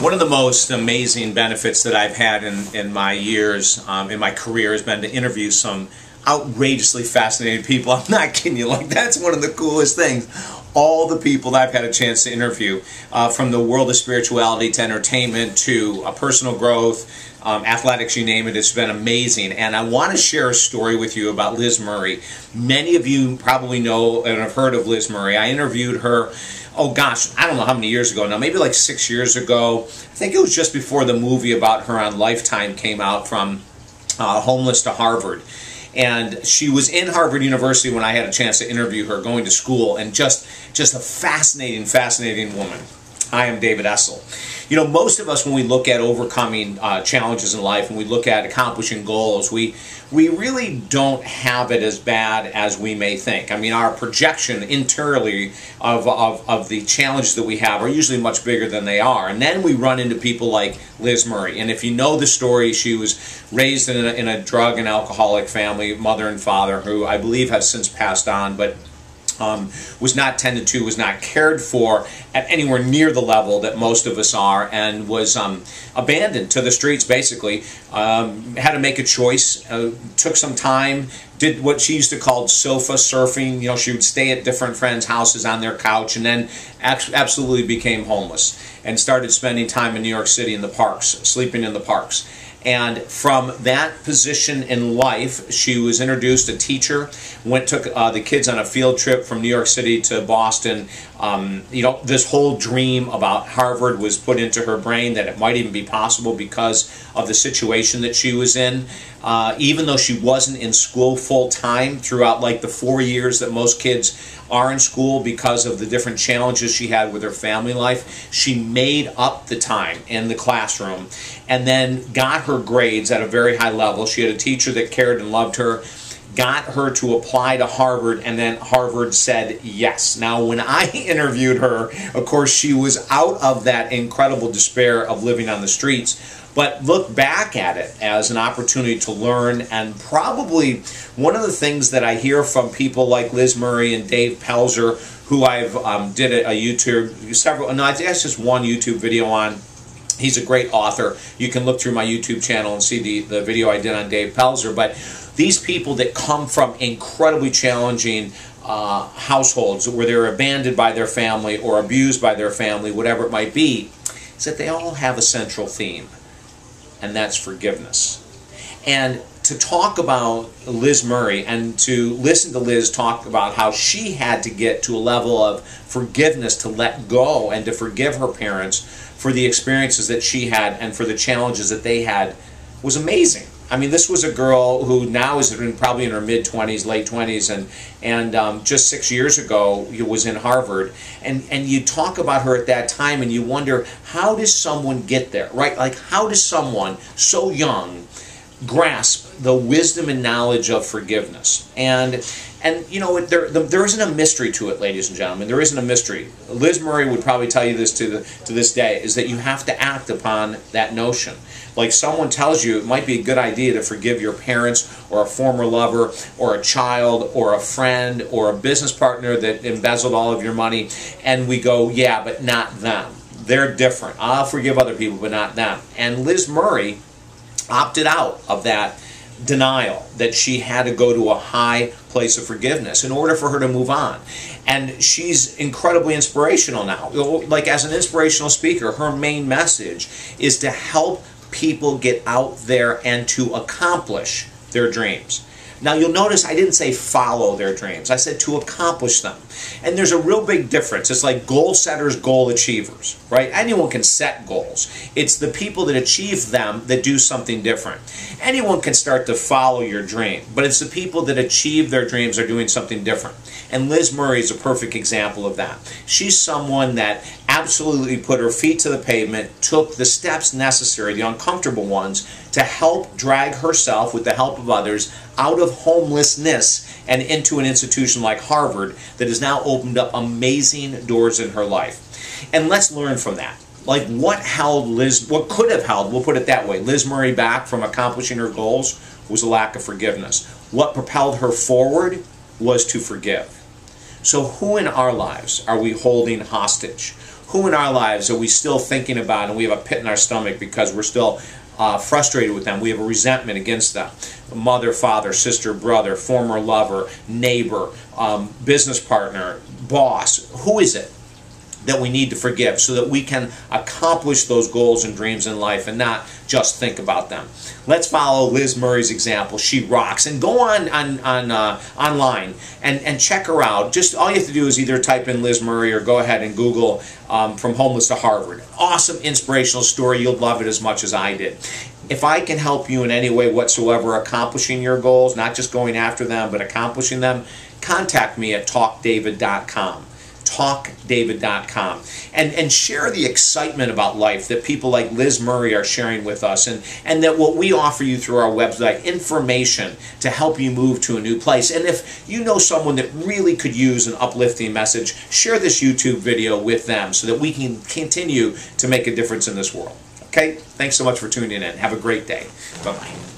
One of the most amazing benefits that I've had in, in my years, um, in my career, has been to interview some outrageously fascinating people. I'm not kidding you, like that's one of the coolest things. All the people that I've had a chance to interview, uh, from the world of spirituality to entertainment to uh, personal growth, um, athletics, you name it, it's been amazing. And I want to share a story with you about Liz Murray. Many of you probably know and have heard of Liz Murray. I interviewed her oh gosh, I don't know how many years ago now, maybe like six years ago. I think it was just before the movie about her on Lifetime came out from uh, Homeless to Harvard. And she was in Harvard University when I had a chance to interview her, going to school, and just, just a fascinating, fascinating woman. I am David Essel. You know, most of us, when we look at overcoming uh, challenges in life, and we look at accomplishing goals, we we really don't have it as bad as we may think. I mean, our projection internally of, of, of the challenges that we have are usually much bigger than they are. And then we run into people like Liz Murray. And if you know the story, she was raised in a, in a drug and alcoholic family, mother and father, who I believe have since passed on, but um, was not tended to, was not cared for at anywhere near the level that most of us are, and was um, abandoned to the streets basically. Um, had to make a choice, uh, took some time, did what she used to call sofa surfing. You know, she would stay at different friends' houses on their couch, and then absolutely became homeless and started spending time in New York City in the parks, sleeping in the parks. And from that position in life, she was introduced a teacher, went took uh, the kids on a field trip from New York City to Boston. Um, you know, this whole dream about Harvard was put into her brain that it might even be possible because of the situation that she was in. Uh, even though she wasn't in school full time throughout like the four years that most kids are in school because of the different challenges she had with her family life. She made up the time in the classroom and then got her grades at a very high level. She had a teacher that cared and loved her got her to apply to Harvard, and then Harvard said yes. Now, when I interviewed her, of course, she was out of that incredible despair of living on the streets but look back at it as an opportunity to learn. And probably one of the things that I hear from people like Liz Murray and Dave Pelzer, who I've um, did a, a YouTube several, no, I that's just one YouTube video on. He's a great author. You can look through my YouTube channel and see the, the video I did on Dave Pelzer. But these people that come from incredibly challenging uh, households where they're abandoned by their family or abused by their family, whatever it might be, is that they all have a central theme and that's forgiveness. And to talk about Liz Murray and to listen to Liz talk about how she had to get to a level of forgiveness to let go and to forgive her parents for the experiences that she had and for the challenges that they had was amazing. I mean, this was a girl who now is in, probably in her mid 20s, late 20s, and and um, just six years ago was in Harvard. And and you talk about her at that time, and you wonder how does someone get there, right? Like how does someone so young grasp the wisdom and knowledge of forgiveness? And and you know there there isn't a mystery to it, ladies and gentlemen. There isn't a mystery. Liz Murray would probably tell you this to the to this day is that you have to act upon that notion like someone tells you it might be a good idea to forgive your parents or a former lover or a child or a friend or a business partner that embezzled all of your money and we go yeah but not them they're different i'll forgive other people but not them and liz murray opted out of that denial that she had to go to a high place of forgiveness in order for her to move on. And she's incredibly inspirational now. Like, as an inspirational speaker, her main message is to help people get out there and to accomplish their dreams. Now you'll notice I didn't say follow their dreams. I said to accomplish them. And there's a real big difference. It's like goal setters, goal achievers, right? Anyone can set goals. It's the people that achieve them that do something different. Anyone can start to follow your dream, but it's the people that achieve their dreams are doing something different. And Liz Murray is a perfect example of that. She's someone that absolutely put her feet to the pavement, took the steps necessary, the uncomfortable ones, to help drag herself, with the help of others, out of homelessness and into an institution like Harvard that is now opened up amazing doors in her life. And let's learn from that. Like what held Liz, what could have held, we'll put it that way, Liz Murray back from accomplishing her goals was a lack of forgiveness. What propelled her forward was to forgive. So who in our lives are we holding hostage? who in our lives are we still thinking about and we have a pit in our stomach because we're still uh, frustrated with them. We have a resentment against them. Mother, father, sister, brother, former lover, neighbor, um, business partner, boss. Who is it? That we need to forgive so that we can accomplish those goals and dreams in life and not just think about them. Let's follow Liz Murray's example. She rocks. And go on, on, on uh, online and, and check her out. Just all you have to do is either type in Liz Murray or go ahead and Google um, From Homeless to Harvard. Awesome inspirational story. You'll love it as much as I did. If I can help you in any way whatsoever accomplishing your goals, not just going after them, but accomplishing them, contact me at talkdavid.com talkdavid.com and and share the excitement about life that people like Liz Murray are sharing with us and and that what we offer you through our website information to help you move to a new place. And if you know someone that really could use an uplifting message share this YouTube video with them so that we can continue to make a difference in this world. Okay? Thanks so much for tuning in. Have a great day. Bye bye